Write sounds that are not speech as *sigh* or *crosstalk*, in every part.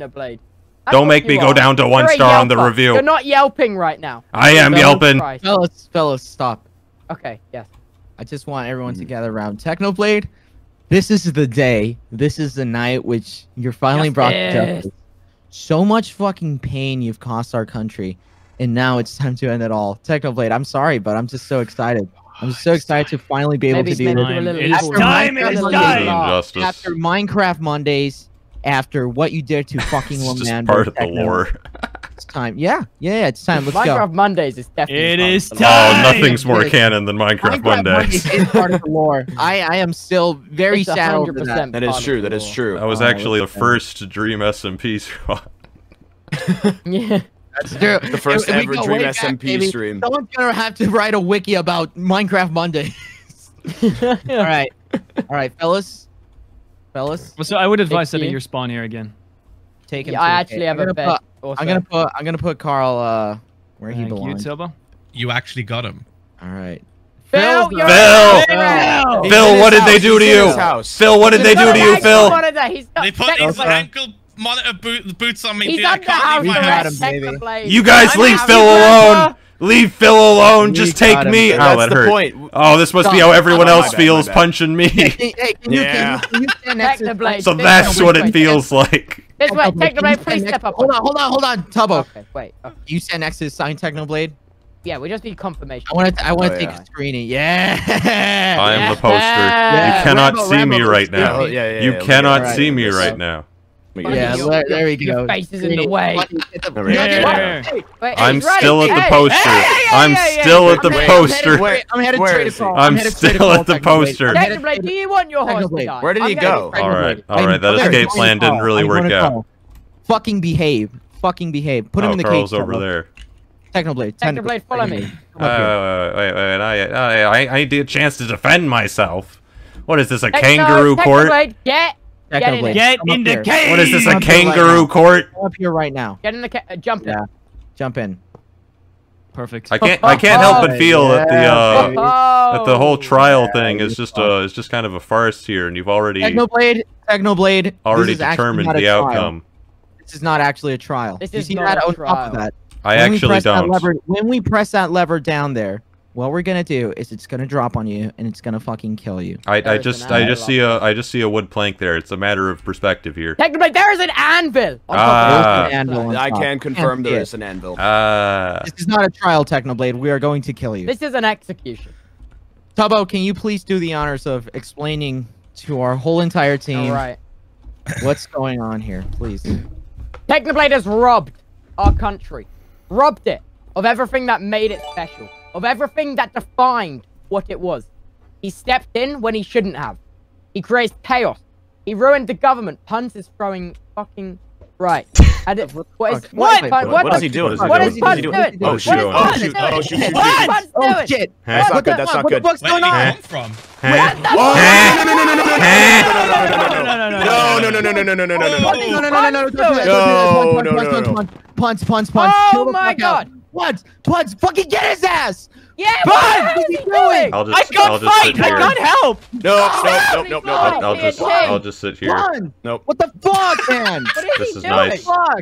Technoblade. Don't make me go down to one You're star on the review. You're not yelping right now. I am Jesus yelping. Christ. Fellas, fellas, stop. Okay, yes. I just want everyone to gather around. Technoblade, this is the day. This is the night which you're finally brought to Justice. justice. So much fucking pain you've cost our country, and now it's time to end it all. Technoblade, I'm sorry, but I'm just so excited. I'm so excited to finally be able Maybe to do maybe this. a little It is time, it is time. After Minecraft Mondays, after what you did to *laughs* fucking It's just part of the Techno, lore. It's time. Yeah, yeah, yeah, it's time. Let's Minecraft go. Mondays is definitely. It part of is the lore. time. Oh, nothing's more Yes. canon than Minecraft Mondays. Mondays is part of the *laughs* lore. I, I am still very It's sad over 100% that. That is true. That is true. That was Oh, actually the okay. first Dream SMP squad. *laughs* Yeah. That's true. The first And ever go Dream back, SMP baby. stream. Someone's gonna have to write a wiki about Minecraft Monday. All right, all right, fellas, fellas, Well, so I would advise setting Fifteen. your spawn here again. take him. Yeah, I actually have I'm a gonna. Put, also. I'm gonna put. I'm gonna put Carl uh where he Thank you, belongs. Tilba. You actually got him. All right. Phil, Phil's Phil! Phil! Phil, what did they do to you? Phil, what did they do to you, Phil? They put his Okay. ankle monitor boot, boots on me. He's dude. I under can't house leave my got house. him, baby. Technoblade. You guys leave. Phil alone. Leave Phil alone. We Just take him, me. baby. Oh, That's that the hurt. point. Oh, this must be how everyone Oh, else bad, feels bad. punching me. Hey, hey, can you, Yeah. can you, can you stand next to Technoblade. So that's what it feels like. This way, Technoblade, can you please step up. Hold on, hold on, hold on, Tubbo. Okay, wait. Okay. You stand next to the sign Technoblade. Yeah, we just need confirmation. I want to. I want to Oh, take yeah. a screening. Yeah. I am the poster. Yeah. You cannot Ranboo, see me right now. Yeah, yeah, You cannot right. see me right now. Yeah, there, there you go. Your face is in the way. Yeah. I'm still at the poster. I'm still at the poster. I'm headed to Trade I'm still at the poster. Do you want your horse Where did he go? All right, all right. That escape plan didn't really work out. Fucking behave. Fucking behave. Put him oh, in the cage. Carl's over there. Technoblade. Technoblade, follow me. Uh, wait, wait, wait. I, I, I need a chance to defend myself. What is this, a kangaroo court? Technoblade, get get in Technoblade. Get in the here. cave. What is this, a Come up here right kangaroo now. court? Come up here right now. Get in the ca- uh, jump in. Yeah. Jump in. Perfect. I *laughs* can't, I can't help but feel that the, uh, *laughs* that the whole trial thing is just, uh, is just kind of a farce here, and you've already, Technoblade. Technoblade. this already is determined not the outcome. This is not actually a trial. This you is see not that a on top of trial. that? I When actually don't. lever- when we press that lever down there, what we're gonna do is it's gonna drop on you and it's gonna fucking kill you. I, I just, I just see up a, I just see a wood plank there. It's a matter of perspective here. Technoblade, there is an anvil. on Ah. this. An anvil on I can confirm see there it. is an anvil. Ah, This is not a trial, Technoblade. We are going to kill you. This is an execution. Tubbo, can you please do the honors of explaining to our whole entire team All right. what's going on here, please? Technoblade has robbed our country. Robbed it of everything that made it special. Of everything that defined what it was. He stepped in when he shouldn't have. He creates chaos. He ruined the government. Punz is throwing fucking right. And it, what is Fuck. what? Wait, Pun- wait, what, What is he doing? What is What Punz is he doing? Oh, What shoot. is Oh, Punz shoot. doing? Oh, shoot, shoot, What is shoot. Punz Oh doing? shit! That's What not good. the That's fuck? not What the good. fuck's Where going did he on? come from? Huh? Oh, no, no, no, no, no, no, no, Huh? no, no, no, no, no, no, no, no, no, no, no, no, No, no. no, no, no, no, no, Punch don't do that, to don't do that. No, Punch, no, punch, no, punch, no. punch, punch, punch, punch. Oh Chill the my fuck out. God. Punch, punch, fucking get his ass! Yeah, Bud, what the what is are he you doing? doing? I'll I got I'll just fight. I here. got help. Nope, nope, nope, nope, nope, Oh, nope. I'll just. I'll just sit here. Run! Nope. What the fuck, man? *laughs* What is This he is doing? nice. fuck?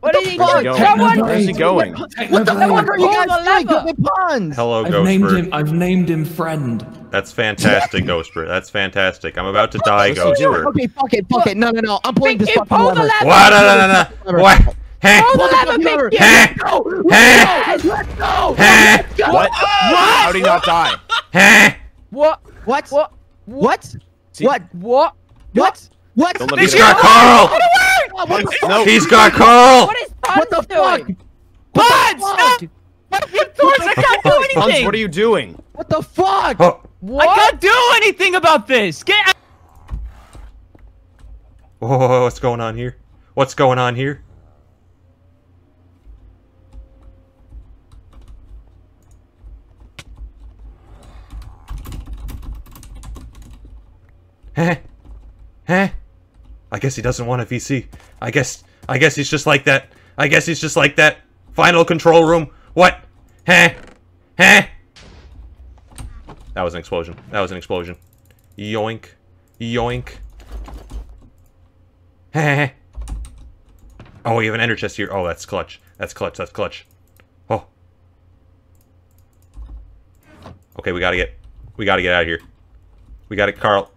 What is he What the doing? fuck? Someone Where's he going? What the fuck are you Pull guys doing? lever. Give me puns. Hello, I've named Ghostbur. him. I've named him friend. That's fantastic, Ghostbur. That's fantastic. I'm about to die, What's he doing? Ghostbur. Okay, fuck it, fuck it. No, no, no. I'm pulling this kid, fucking pull the lever. lever. What? No, no, no, no. What? Huh? Oh, Pull the Pull the lever, fucking big lever. kid. Huh? Huh? Let's go. Huh? What? How did he not die? Huh? What? What? What? What? See- What? What? What? What? Don't let me He's got. Carl! Oh, what the No. He's got Carl! What is Punz What the fuck? doing? What the Buds, fuck? What? What? Doors, I can't do Hans, anything. what are you doing? What the fuck? Oh. What? I can't do anything about this. Get out. Whoa, what's going on here? What's going on here? Huh? Huh? I guess he doesn't want a VC. I guess I guess he's just like that. I guess he's just like that. Final control room. What? Huh? Huh? That was an explosion. That was an explosion. Yoink. Yoink. Heh. Oh, we have an ender chest here. Oh, that's clutch. That's clutch. That's clutch. Oh. Okay, we gotta get, we gotta get out of here. We gotta, Carl.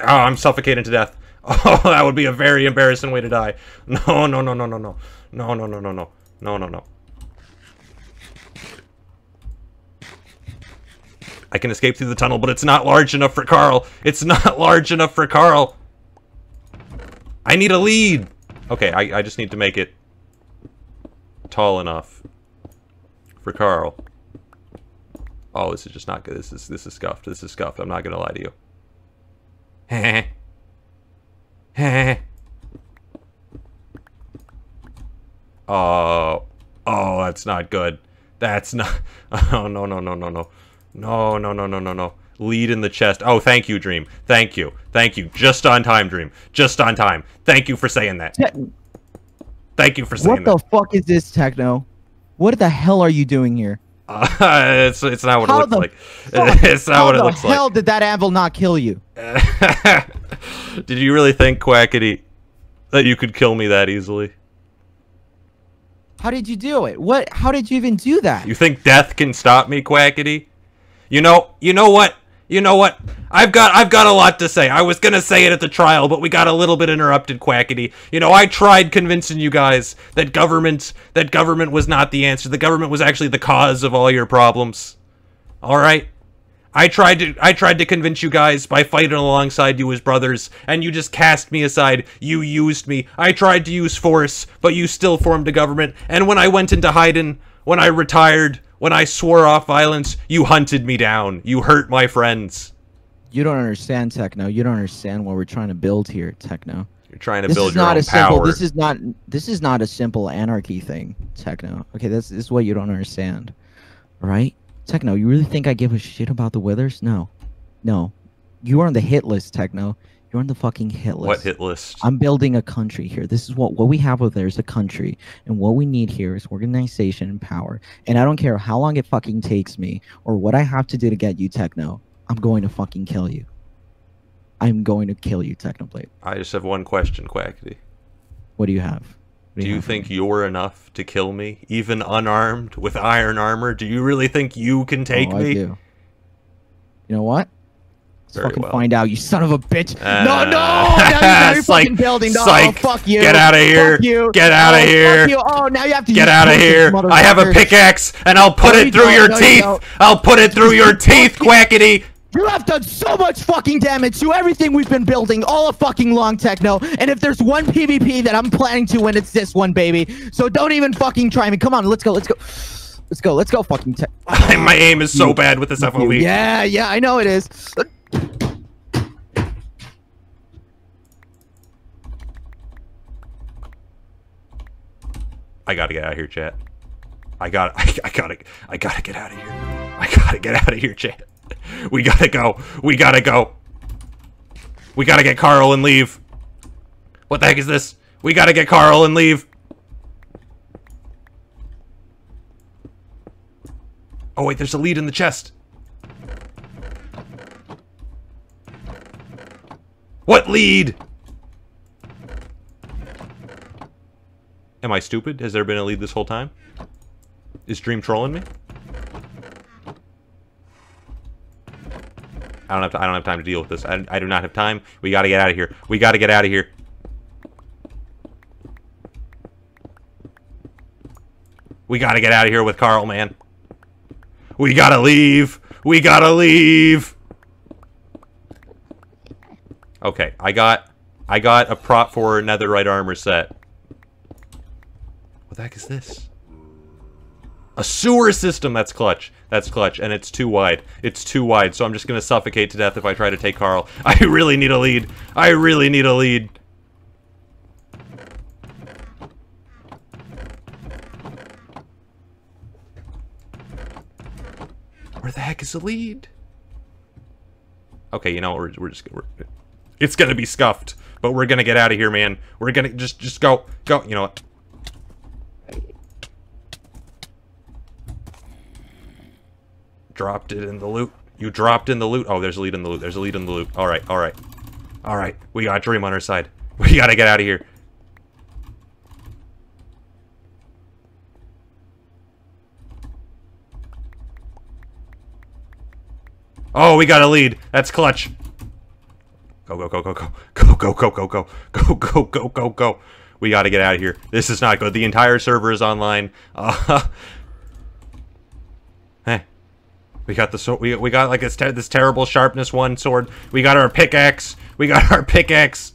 Oh, I'm suffocating to death. *laughs* Oh, that would be a very embarrassing way to die. No, no, no, no, no, no. No, no, no, no, no. No, no, no. I can escape through the tunnel, but it's not large enough for Carl. It's not *laughs* large enough for Carl. I need a lead. Okay, I, I just need to make it tall enough for Carl. Oh, this is just not good. This is this is scuffed. This is scuffed. I'm not gonna lie to you. *laughs* Oh, oh, that's not good. That's not. *laughs* Oh no no no no no, no no no no no no. Lead in the chest. Oh, thank you, Dream. Thank you. Thank you. Just on time, Dream. Just on time. Thank you for saying that. Te- Thank you for saying what the fuck is this, Techno? What the hell are you doing here? Uh, *laughs* it's it's not what How it looks like. fuck- *laughs* It's not How what it the looks hell did that anvil not kill you? *laughs* Did you really think, Quackity, that you could kill me that easily? How did you do it? What? How did you even do that? You think death can stop me, Quackity? You know, you know what? You know what? I've got I've got a lot to say. I was gonna say it at the trial, but we got a little bit interrupted, Quackity. You know, I tried convincing you guys that government that government was not the answer. The government was actually the cause of all your problems. Alright? I tried to I tried to convince you guys by fighting alongside you as brothers, and you just cast me aside. You used me. I tried to use force, but you still formed a government. And when I went into hiding, when I retired, when I swore off violence, you hunted me down. You hurt my friends. You don't understand, Techno. You don't understand what we're trying to build here, Techno. You're trying to This build is your not own a simple. This is not. This is not a simple anarchy thing, Techno. Okay, this, this is what you don't understand. All right, Techno. You really think I give a shit about the Withers? No, no. You are on the hit list, Techno. You're on the fucking hit list. what hit list? I'm building a country here. This is what what we have over there is a country, and what we need here is organization and power. And I don't care how long it fucking takes me or what I have to do to get you, Techno. I'm going to fucking kill you. I'm going to kill you, Technoblade. I just have one question, Quackity. What do you have? What Do you have think you're enough to kill me, even unarmed with iron armor? Do you really think you can oh, take Oh, I me? do. You know what? Very fucking well. find out, you son of a bitch. Uh, no, no! Now *laughs* you're psych, fucking building. No, psych. fuck you. Get outta here. Fuck you. Get outta Oh, fuck here. you. Oh, now you have to Get out of here! I have a pickaxe, and I'll put No, it through your No, teeth. don't. I'll put it through your *laughs* teeth, Quackity. You have done so much fucking damage to everything we've been building all a fucking long techno. And if there's one PvP that I'm planning to win, it's this one, baby. So don't even fucking try me. Come on, let's go. Let's go. Let's go. Let's go. Fucking tech. *laughs* My aim is so bad with this FOV. Yeah, yeah, I know it is. I gotta get out of here, chat. I got I, *laughs* I gotta I gotta get out of here. I gotta get out of here, chat. We gotta go. We gotta go. We gotta get Carl and leave. What the heck is this? We gotta get Carl and leave. Oh wait, there's a lead in the chest. What lead? Am I stupid? Has there been a lead this whole time? Is Dream trolling me? I don't have to, I don't have time to deal with this. I, I do not have time. We got to get out of here. We got to get out of here. We got to get out of here with Carl, man. We got to leave. We got to leave. Okay, I got I got a prop for netherite armor set. What the heck is this? A sewer system! That's clutch. That's clutch, and it's too wide. It's too wide, so I'm just gonna suffocate to death if I try to take Carl. *laughs* I really need a lead. I really need a lead. Where the heck is the lead? Okay, you know? We're, we're just... We're, it's gonna be scuffed, but we're gonna get out of here, man. We're gonna just just go go. You know what? Dropped it in the loot. You dropped in the loot. Oh, there's a lead in the loot. There's a lead in the loot. All right, all right, all right. We got Dream on our side. *laughs* We gotta get out of here. Oh, we got a lead. That's clutch. Go, go, go, go, go. *laughs* Go, go, go, go, go. Go, go, go, go, go. We gotta get out of here. This is not good. The entire server is online. *laughs* Uh, *laughs* hey. We got the sword. We, we got like this, ter this terrible sharpness one sword. We got our pickaxe. We got our pickaxe.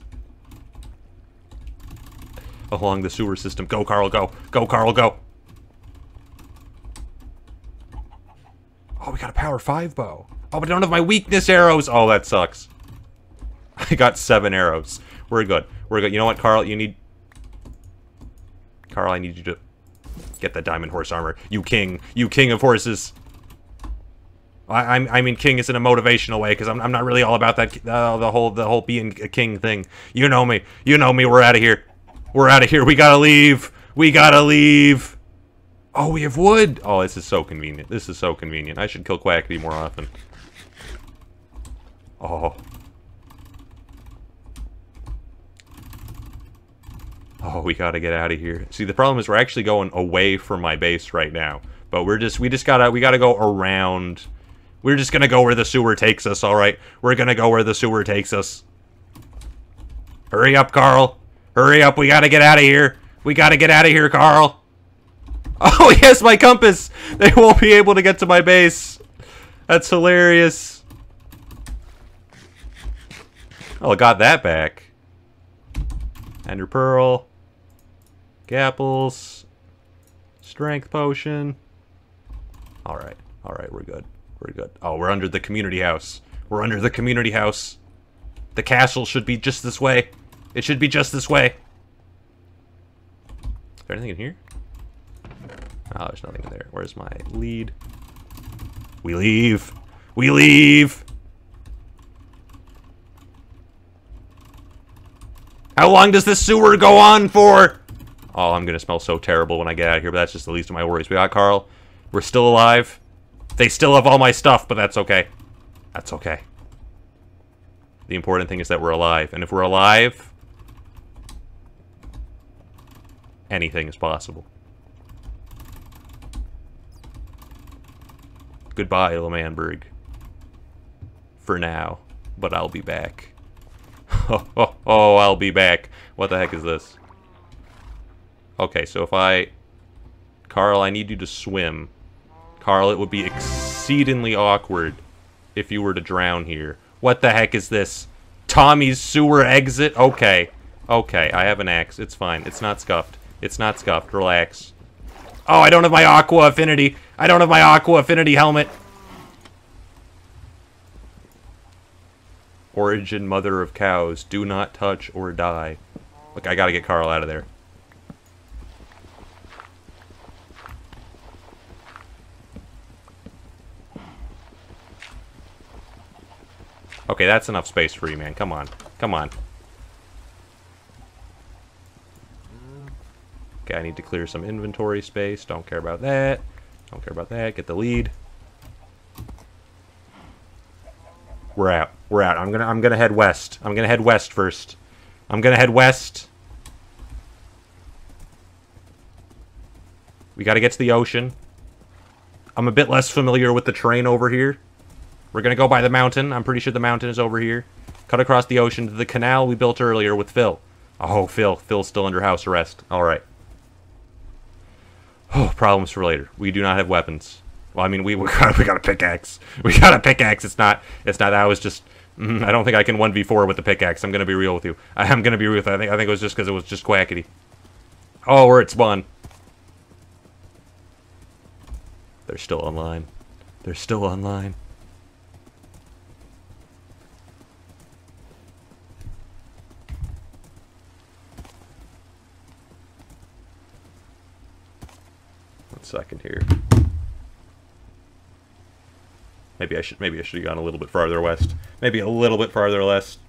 Along the sewer system. Go, Carl, go. Go, Carl, go. Oh, we got a power 5 bow. Oh, but I don't have my weakness arrows. Oh, that sucks. *laughs* I got seven arrows. We're good. We're good. You know what, Carl? You need... Carl, I need you to get that diamond horse armor. You king. You king of horses. I, I'm, I mean king is in a motivational way because I'm, I'm not really all about that uh, the whole the whole being a king thing. You know me. You know me. We're out of here. We're out of here. We gotta leave. We gotta leave. Oh, we have wood. Oh, this is so convenient. This is so convenient. I should kill Quackity more often. Oh. Oh, we gotta get out of here. See, the problem is we're actually going away from my base right now. But we're just, we just gotta, we gotta go around. We're just gonna go where the sewer takes us, alright? We're gonna go where the sewer takes us. Hurry up, Carl. Hurry up, we gotta get out of here. We gotta get out of here, Carl. *laughs* Oh, yes, my compass! They won't be able to get to my base. That's hilarious. Oh, got that back. Ender Pearl. Gapples. Strength Potion. Alright, alright, we're good. We're good. Oh, we're under the community house. We're under the community house. The castle should be just this way. It should be just this way. Is there anything in here? Oh, there's nothing in there. Where's my lead? We leave. We leave. How long does this sewer go on for? Oh, I'm gonna smell so terrible when I get out of here, but that's just the least of my worries. We got Carl. We're still alive. They still have all my stuff, but that's okay. That's okay. The important thing is that we're alive. And if we're alive, anything is possible. Goodbye, L'Manberg. For now. But I'll be back. *laughs* oh, oh, oh, I'll be back. What the heck is this? Okay, so if I... Carl, I need you to swim. Carl, it would be exceedingly awkward if you were to drown here. What the heck is this? Tommy's sewer exit? Okay. Okay, I have an axe. It's fine. It's not scuffed. It's not scuffed. Relax. Oh, I don't have my Aqua Affinity. I don't have my Aqua Affinity helmet. Origin Mother of Cows. Do not touch or die. Look, I gotta get Carl out of there. Okay, that's enough space for you, man. Come on. Come on. Okay, I need to clear some inventory space. Don't care about that. Don't care about that. Get the lead. We're out. We're out. I'm gonna I'm gonna head west. I'm gonna head west first. I'm gonna head west. We gotta get to the ocean. I'm a bit less familiar with the terrain over here. We're gonna go by the mountain. I'm pretty sure the mountain is over here. Cut across the ocean to the canal we built earlier with Phil. Oh, Phil. Phil's still under house arrest. Alright. Oh, problems for later. We do not have weapons. Well, I mean, we we *laughs* got, we got a pickaxe. We got a pickaxe. It's not. It's not. That was just. Mm, I don't think I can one v four with the pickaxe. I'm gonna be real with you. *laughs* I am gonna be real with you. I think. I think it was just because it was just quackity. Oh, we're at spawn. They're still online. They're still online. Second here. Maybe I should maybe I should have gone a little bit farther west. Maybe a little bit farther west.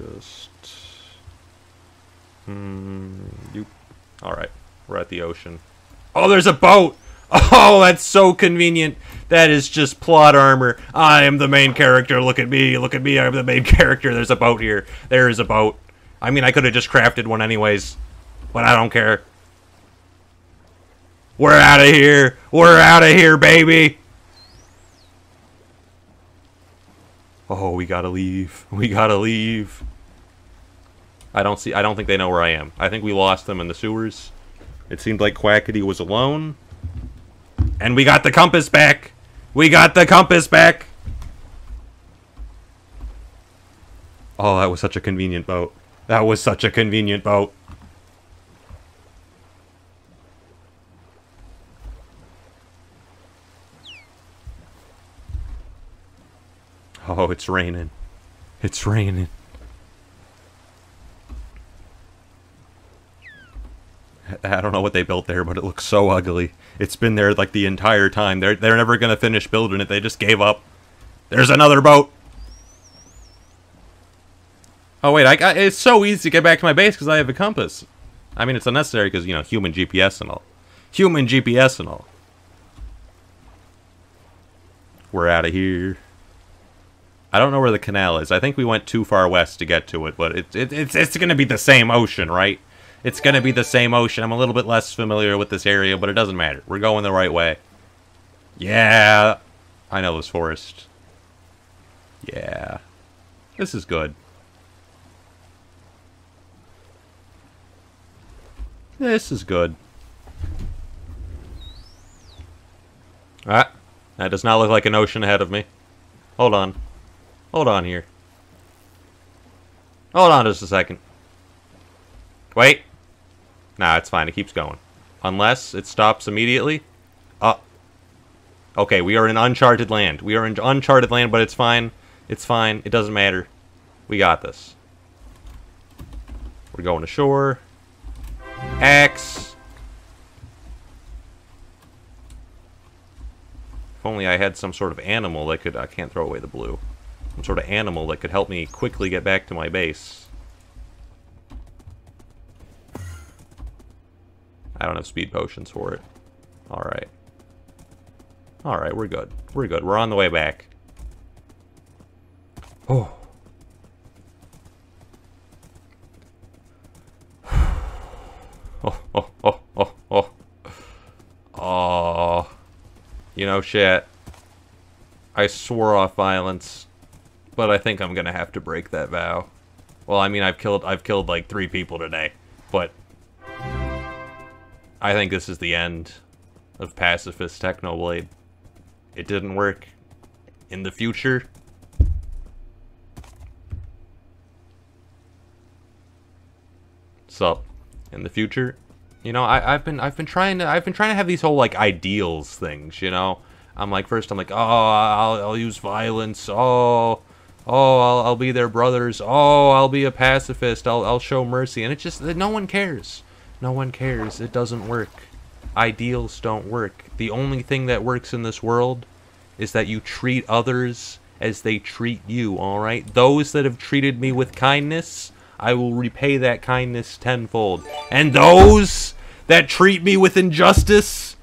Just. Hmm. You. All right. We're at the ocean. Oh, there's a boat! *laughs* Oh, that's so convenient. That is just plot armor. I am the main character. Look at me. Look at me. I'm the main *laughs* character. There's a boat here. There is a boat. I mean, I could have just crafted one anyways. But I don't care. We're out of here. We're out of here, baby. Oh, we gotta leave. *laughs* We gotta leave. I don't see. I don't think they know where I am. I think we lost them in the sewers. It seemed like Quackity was alone. And we got the compass back. We got the compass back. Oh, that was such a convenient boat. That was such a convenient boat. Oh, it's raining. It's raining. I don't know what they built there, but it looks so ugly. It's been there like the entire time. They're they're never gonna finish building it. They just gave up. There's another boat. Oh wait, I got, it's so easy to get back to my base because I have a compass. I mean, it's unnecessary because you know human GPS and all. Human GPS and all. We're out of here. I don't know where the canal is. I think we went too far west to get to it, but it, it, it's it's gonna be the same ocean, right? It's gonna be the same ocean. I'm a little bit less familiar with this area, but it doesn't matter. We're going the right way. Yeah, I know this forest. Yeah, this is good. This is good. Ah, that does not look like an ocean ahead of me. Hold on. Hold on here. Hold on just a second. Wait. Nah, it's fine. It keeps going. Unless it stops immediately. Uh. Okay, we are in uncharted land. We are in uncharted land, but it's fine. It's fine. It doesn't matter. We got this. We're going ashore. Axe. If only I had some sort of animal that could... I can't throw away the blue. Some sort of animal that could help me quickly get back to my base. I don't have speed potions for it. Alright. Alright, we're good. We're good. We're on the way back. Oh. *sighs* Oh, oh, oh, oh, oh. Oh. You know, shit. I swore off violence, but I think I'm gonna have to break that vow. Well, I mean, I've killed, I've killed like three people today, but I think this is the end of Pacifist Technoblade. It didn't work. In the future, so in the future, you know, I, I've been I've been trying to I've been trying to have these whole like ideals things, you know. I'm like first I'm like, oh, I'll I'll use violence. Oh, oh, I'll I'll be their brothers. Oh, I'll be a pacifist. I'll I'll show mercy, and it just that no one cares. No one cares. It doesn't work. Ideals don't work. The only thing that works in this world is that you treat others as they treat you, alright? Those that have treated me with kindness, I will repay that kindness tenfold. And those that treat me with injustice,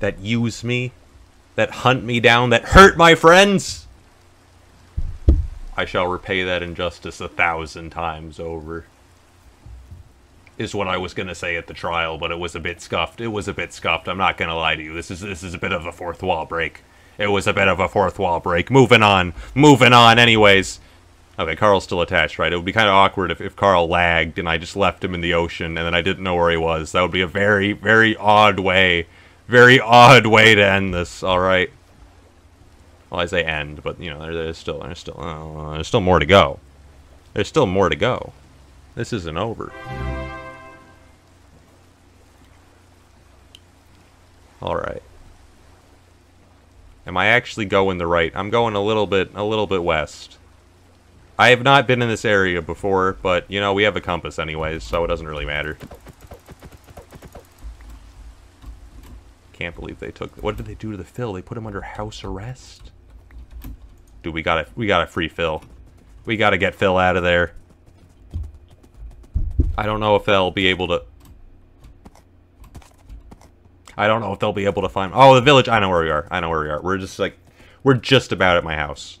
that use me, that hunt me down, that hurt my friends, I shall repay that injustice a thousand times over is what I was gonna say at the trial, but it was a bit scuffed. It was a bit scuffed. I'm not gonna lie to you. This is this is a bit of a fourth wall break. It was a bit of a fourth wall break. Moving on. Moving on. Anyways. Okay, Carl's still attached, right? It would be kind of awkward if, if Carl lagged and I just left him in the ocean and then I didn't know where he was. That would be a very, very odd way. Very odd way to end this, alright? Well, I say end, but, you know, there, there's still, there's still, uh, there's still more to go. There's still more to go. This isn't over. Alright. Am I actually going the right? I'm going a little bit, a little bit west. I have not been in this area before, but, you know, we have a compass anyways, so it doesn't really matter. Can't believe they took... What did they do to the Phil? They put him under house arrest? Dude, we gotta, we gotta free Phil. We gotta get Phil out of there. I don't know if they'll be able to... I don't know if they'll be able to find. Oh, the village. I know where we are. I know where we are. We're just like, we're just about at my house.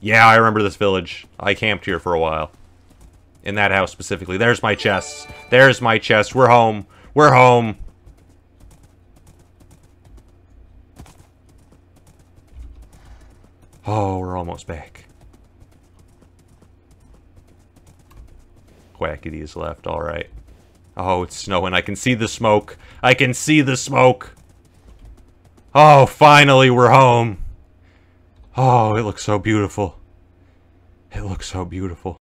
Yeah, I remember this village. I camped here for a while. In that house specifically. There's my chest. There's my chest. We're home. We're home. Oh, we're almost back. Quackity is left, alright. Oh, it's snowing. I can see the smoke. I can see the smoke. Oh, finally we're home. Oh, it looks so beautiful. It looks so beautiful.